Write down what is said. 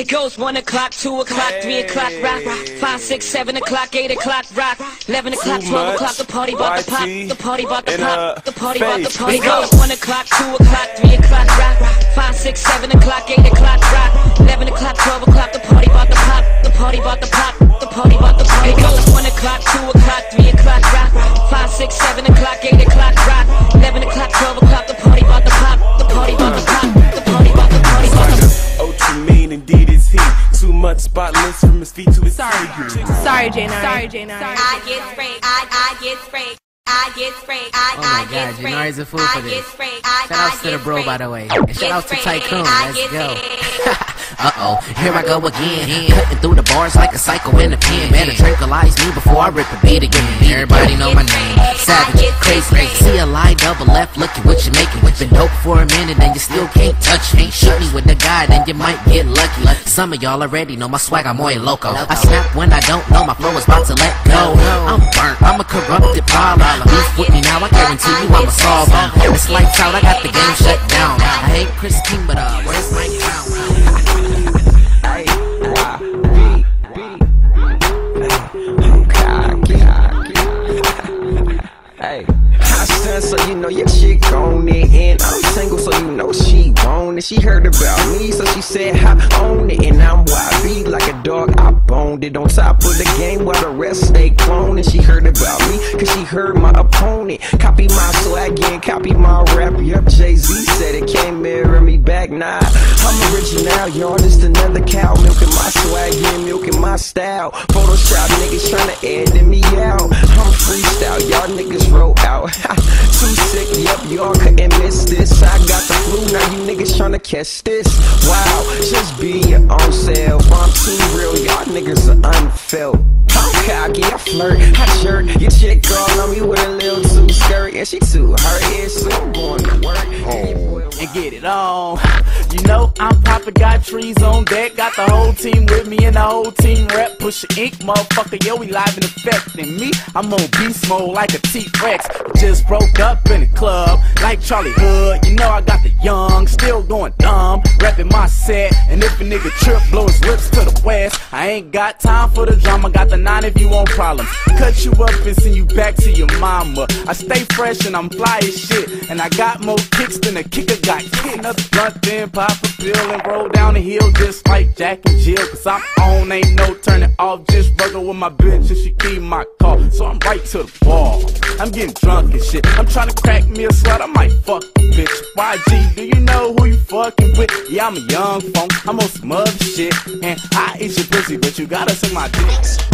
It goes one o'clock, two o'clock, three o'clock, rock, five, six, seven o'clock, eight o'clock, rock, eleven o'clock, twelve o'clock, the party about to pop, the party about to pop, the party about to pop. It goes one o'clock, two o'clock, three o'clock, rock, five, six, seven o'clock, eight o'clock, rock, eleven o'clock, twelve o'clock, the party about to pop, the party about to pop, the party about to pop. It goes one o'clock, two o'clock, three o'clock, rock, five, six, seven o'clock, eight o'clock, rock, spotless from his feet to his Sorry. Sorry, J9. Sorry, J9. I get sprayed. I I get sprayed. I get sprayed. I Oh my get god. Janari's a fool for this. I Shout outs to the bro, by the way. And shout out to Tycoon. Let's go. Uh oh, here I go again. Cutting through the bars like a psycho in a pen. Better tranquilize me before I rip a beat again. Everybody know my name. Savage, crazy. See a lie, double left, look at what you're making. Been dope for a minute and you still can't touch me. Shoot me with the guy, then you might get lucky. Some of y'all already know my swag, I'm muy loco. I snap when I don't know my flow is about to let go. I'm I'm a corrupted problem. Beef with me now, I guarantee you I'ma solve them. It's lights out, I got the game shut down. I hate Chris King, but uh, where's Mike Brown? Hey, I stand so you know your chick on it, and I'm single so you know she want it. She heard about me, so she said I own it, and I'm YB like a dog. I boned it on top of the game while the rest stay cloning. She heard about me, cause she heard my opponent. Copy my swag and copy my rap. Yup, Jay Z said it can't mirror me back. Nah, I'm original, y'all. Just another cow milking my swag and milking my style. Photoshop niggas tryna edit me out. I'm freestyle, y'all niggas roll out. Too sick, yep, y'all couldn't catch this. Wow, just be your own self. I'm too real, y'all niggas are unfelt. I'm cocky, I flirt, I jerk. Your chick girl on me with a little too skirt, and she too hurt, yeah, so I'm going to work. and oh. get it on. You know I'm poppin', got trees on deck, got the whole team with me and the whole team rep. Push your ink, motherfucker, yo, we live in effect. And me, I'm on beast mode like a T-Rex. Just broke up in the club like Charlie Hood. You know I got the young, still going dumb, reppin' my set. And if a nigga trip, blow his lips to the west. I ain't got time for the drama, got the nine if you want problems. Cut you up and send you back to your mama. I stay fresh and I'm fly as shit. And I got more kicks than a kicker got. Hit another blunt, then pop a pill and roll down the hill just like Jack and Jill. Cause I'm on, ain't no turning off. Just working with my bitch and she keep my car. So I'm right to the ball. I'm getting drunk and shit. I'm trying to crack me a slut, I might fuck a bitch. YG, do you know who you fucking with? Yeah, I'm a young funk, I'm on some other shit. And I eat your pussy, but you gotta suck my dick.